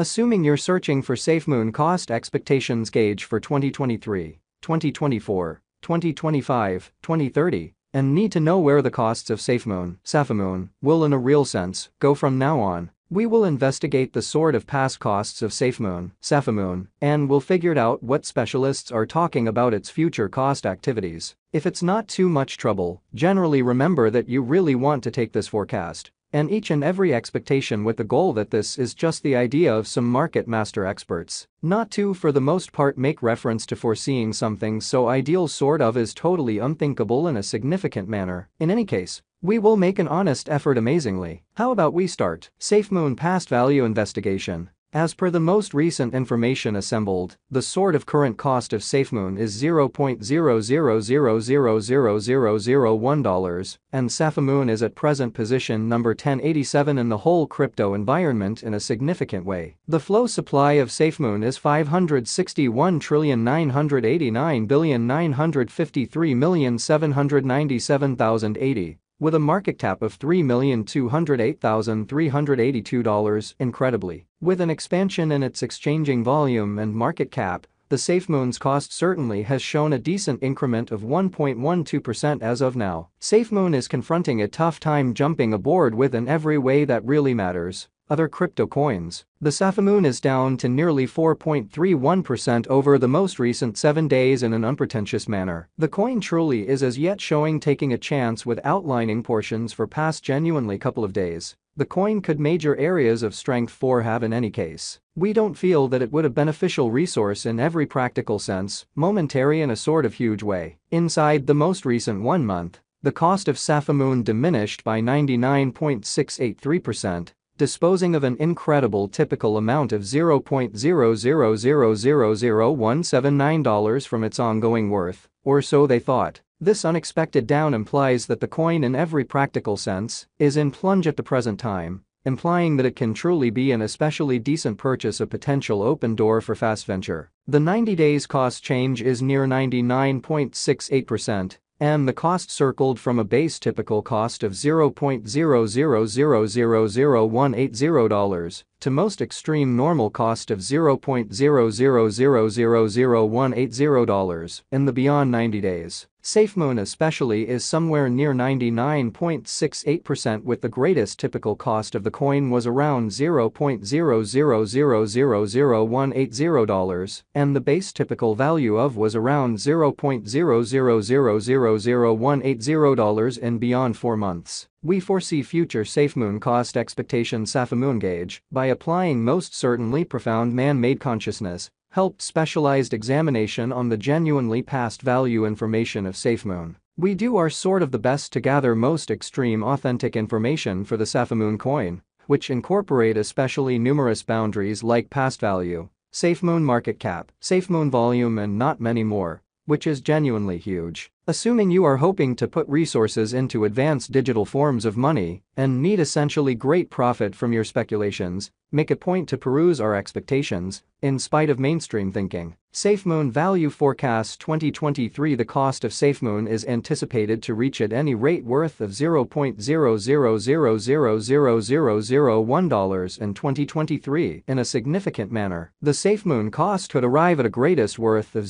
Assuming you're searching for SafeMoon cost expectations gauge for 2023, 2024, 2025, 2030, and need to know where the costs of SafeMoon, SafaMoon, will in a real sense go from now on, we will investigate the sort of past costs of SafeMoon, SafaMoon, and we'll figure out what specialists are talking about its future cost activities. If it's not too much trouble, generally remember that you really want to take this forecast and each and every expectation with the goal that this is just the idea of some market master experts. Not to for the most part make reference to foreseeing something so ideal sort of is totally unthinkable in a significant manner. In any case, we will make an honest effort amazingly. How about we start? SafeMoon past value investigation. As per the most recent information assembled, the sort of current cost of SafeMoon is $0.00000001 and SafeMoon is at present position number 1087 in the whole crypto environment in a significant way. The flow supply of SafeMoon is 561,989,953,797,080 with a market cap of $3,208,382 incredibly. With an expansion in its exchanging volume and market cap, the SafeMoon's cost certainly has shown a decent increment of 1.12% as of now. SafeMoon is confronting a tough time jumping aboard with in every way that really matters. Other crypto coins. The SafeMoon is down to nearly 4.31% over the most recent 7 days in an unpretentious manner. The coin truly is as yet showing taking a chance with outlining portions for past genuinely couple of days. The coin could major areas of strength for have in any case. We don't feel that it would a beneficial resource in every practical sense, momentary in a sort of huge way. Inside the most recent one month, the cost of SafeMoon diminished by 99.683%, disposing of an incredible typical amount of $0.000000179 from its ongoing worth, or so they thought. This unexpected down implies that the coin in every practical sense is in plunge at the present time, implying that it can truly be an especially decent purchase a potential open door for fast venture. The 90 days cost change is near 99.68%, and the cost circled from a base typical cost of $0.000000180 to most extreme normal cost of $0.000000180 in the beyond 90 days. SafeMoon especially is somewhere near 99.68% with the greatest typical cost of the coin was around $0.000000180 and the base typical value of was around $0.000000180 in beyond 4 months. We foresee future SafeMoon cost expectation SafeMoon gauge by applying most certainly profound man-made consciousness helped specialized examination on the genuinely past value information of SafeMoon. We do our sort of the best to gather most extreme authentic information for the SafeMoon coin, which incorporate especially numerous boundaries like past value, SafeMoon market cap, SafeMoon volume and not many more, which is genuinely huge. Assuming you are hoping to put resources into advanced digital forms of money and need essentially great profit from your speculations, make a point to peruse our expectations, in spite of mainstream thinking. SafeMoon Value Forecast 2023 The cost of SafeMoon is anticipated to reach at any rate worth of $0.000000001 in 2023 in a significant manner. The SafeMoon cost could arrive at a greatest worth of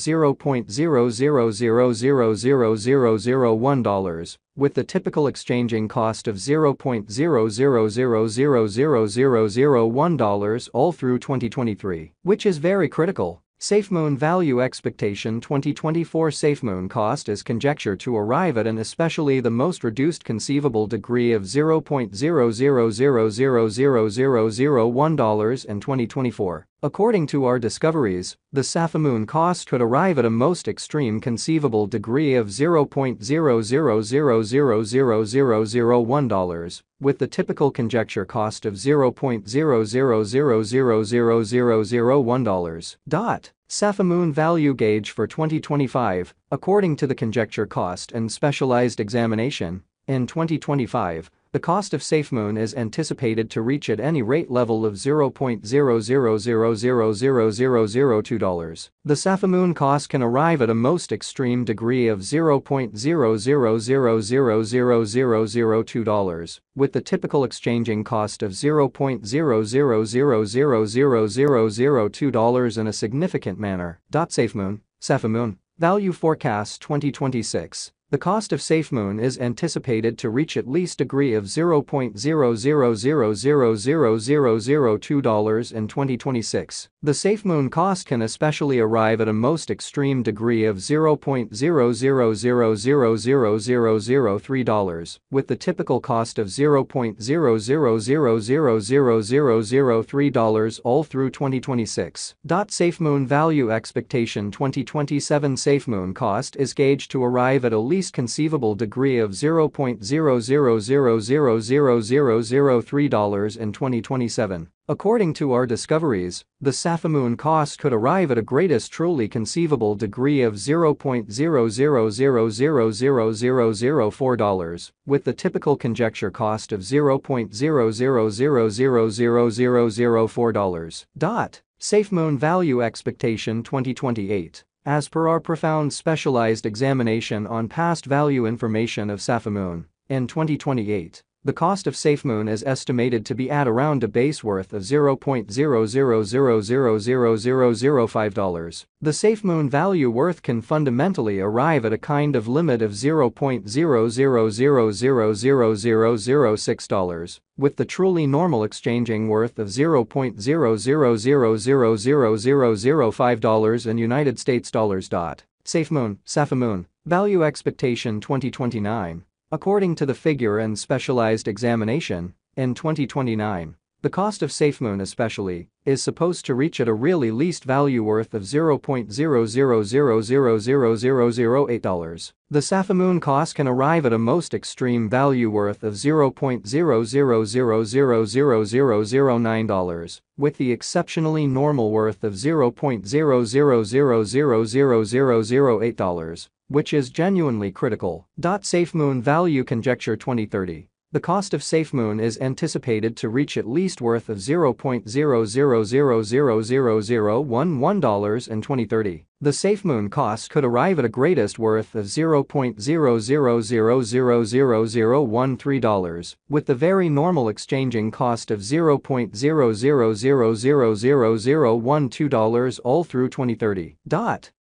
$0.0000001 with the typical exchanging cost of $0.000000001 all through 2023, which is very critical. SafeMoon Value Expectation 2024 SafeMoon cost is conjectured to arrive at an especially the most reduced conceivable degree of $0.000000001 in 2024. According to our discoveries, the SafeMoon cost could arrive at a most extreme conceivable degree of $0.000000001, with the typical conjecture cost of $0.000000001. Dot. SafeMoon value gauge for 2025, according to the conjecture cost and specialized examination, in 2025, the cost of SafeMoon is anticipated to reach at any rate level of $0.0000002. The SafeMoon cost can arrive at a most extreme degree of $0.0000002, with the typical exchanging cost of $0.0000002 in a significant manner. SafeMoon, SafeMoon, Value Forecast 2026 the cost of SafeMoon is anticipated to reach at least a degree of $0.0000002 in 2026. The SafeMoon cost can especially arrive at a most extreme degree of $0.0000003, with the typical cost of $0.0000003 all through 2026. SafeMoon Value Expectation 2027 SafeMoon cost is gauged to arrive at a least least conceivable degree of $0.0000003 in 2027. According to our discoveries, the SafeMoon cost could arrive at a greatest truly conceivable degree of $0.0000004, with the typical conjecture cost of $0.0000004. SafeMoon Value Expectation 2028 as per our profound specialized examination on past value information of SafeMoon, in 2028, the cost of SafeMoon is estimated to be at around a base worth of $0.0000005. The SafeMoon value worth can fundamentally arrive at a kind of limit of $0.0000006, with the truly normal exchanging worth of $0.0000005 in United States dollars. SafeMoon, SafeMoon, value expectation 2029 According to the figure and specialized examination, in 2029, the cost of SafeMoon especially is supposed to reach at a really least value worth of $0.0000008. The SafeMoon cost can arrive at a most extreme value worth of $0.0000009, with the exceptionally normal worth of $0.0000008, which is genuinely critical. SafeMoon Value Conjecture 2030 the cost of SafeMoon is anticipated to reach at least worth of $0.0000011 in 2030. The SafeMoon cost could arrive at a greatest worth of $0.0000013, with the very normal exchanging cost of $0.0000012 all through 2030.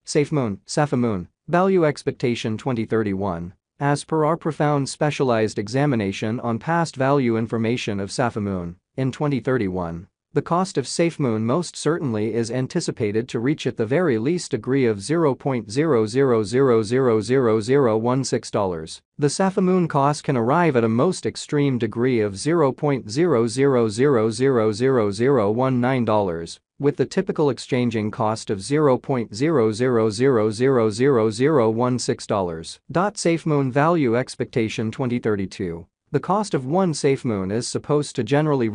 SafeMoon, SafeMoon, Value Expectation 2031 as per our profound specialized examination on past value information of SafeMoon in 2031, the cost of SafeMoon most certainly is anticipated to reach at the very least degree of $0.0000016. The SafeMoon cost can arrive at a most extreme degree of $0.0000019 with the typical exchanging cost of $0.0000016. SafeMoon Value Expectation 2032 The cost of one SafeMoon is supposed to generally reach